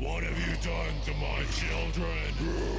What have you done to my children?